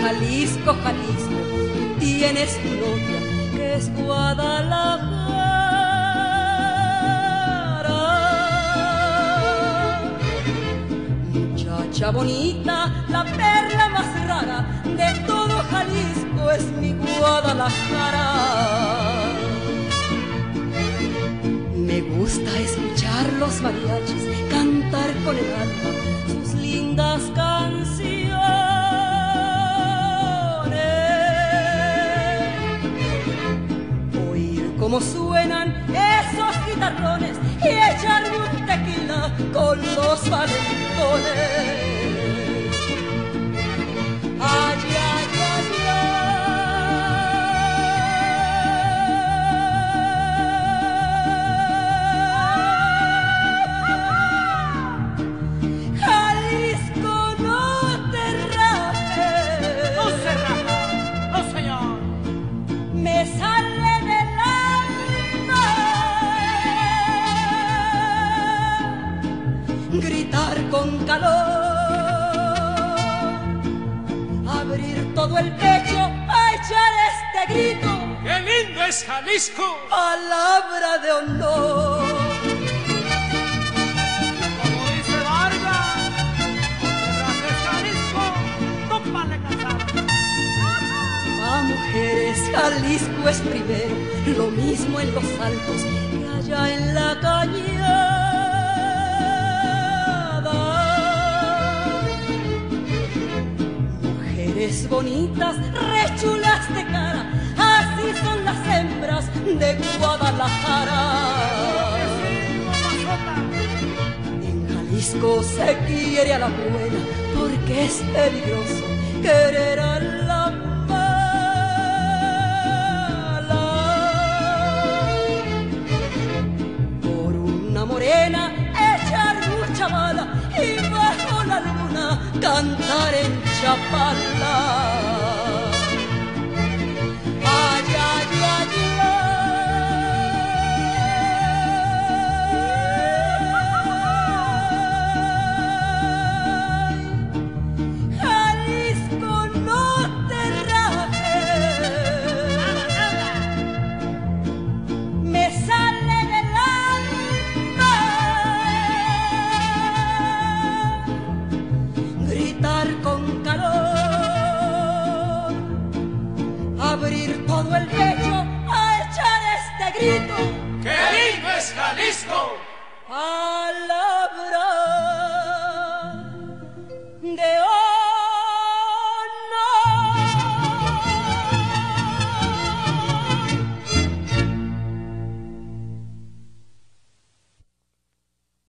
Jalisco, Jalisco, tienes tu novia que es Guadalajara. Muchacha bonita, la perla más rara de todo Jalisco es mi Guadalajara. Me gusta escuchar los mariachis cantar con el alma sus lindas canciones. Cómo suenan esos guitarrones gritar con calor, abrir todo el pecho a echar este grito, ¡Qué lindo es Jalisco! palabra de honor. Como dice Vargas, rajes, Jalisco, tópale casado. A mujeres Jalisco es primero, lo mismo en los altos que allá en la cañada. Mujeres bonitas, rechulas de cara, así son las hembras de Guadalajara. En Jalisco se quiere a la buena porque es peligroso querer a la mala. Por una morena cantar en Chapala. abrir todo el pecho a echar este grito. ¡Qué lindo es Jalisco! ¡Ah!